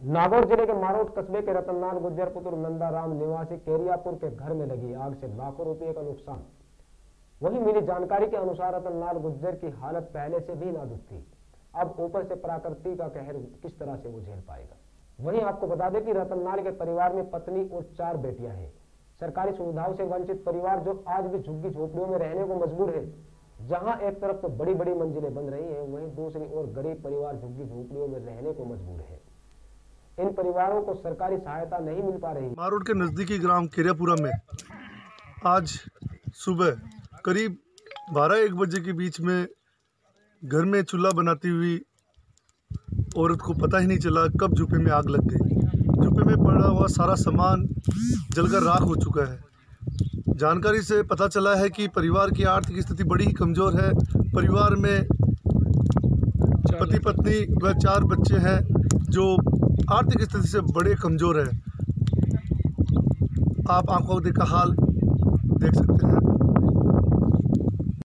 नागौर ज़िले के मारोट कस्बे के रतनलाल गुज्जर पुत्र नंदाराम निवासी केरियापुर के घर में लगी आग से लाखों रुपए का नुकसान। वहीं मिली जानकारी के अनुसार रतनलाल, गुज्जर की हालत पहले से भी नाजुक थी। अब ऊपर से प्रकृति का कहर किस तरह से वो झेल पाएगा? वहीं आपको बता दें कि रतनलाल के परिवार में पत्नी और चार बेटियाँ हैं। सरकारी सुविधाओं से वंचित परिवार जो आज भी झुग्गी झोपड़ियों में रहने को मजबूर है, जहाँ एक तरफ़ तो बड़ी बड़ी मंजिलें बन रही हैं, वहीं दूसरी ओर गरीब परिवार झुग्गी झोपड़ियों में रहने को मजबूर है। इन परिवारों को सरकारी सहायता नहीं मिल पा रही। मारोड के नज़दीकी ग्राम किरियापुरा में आज सुबह करीब बारह एक बजे के बीच में घर में चूल्हा बनाती हुई औरत को पता ही नहीं चला कब जुपे में आग लग गई। जुपे में पड़ा हुआ सारा सामान जलकर राख हो चुका है। जानकारी से पता चला है कि परिवार की आर्थिक स्थिति बड़ी ही कमज़ोर है। परिवार में पति पत्नी व चार बच्चे हैं जो आर्थिक स्थिति से बड़े कमज़ोर हैं। आप आँखों का हाल देख सकते हैं।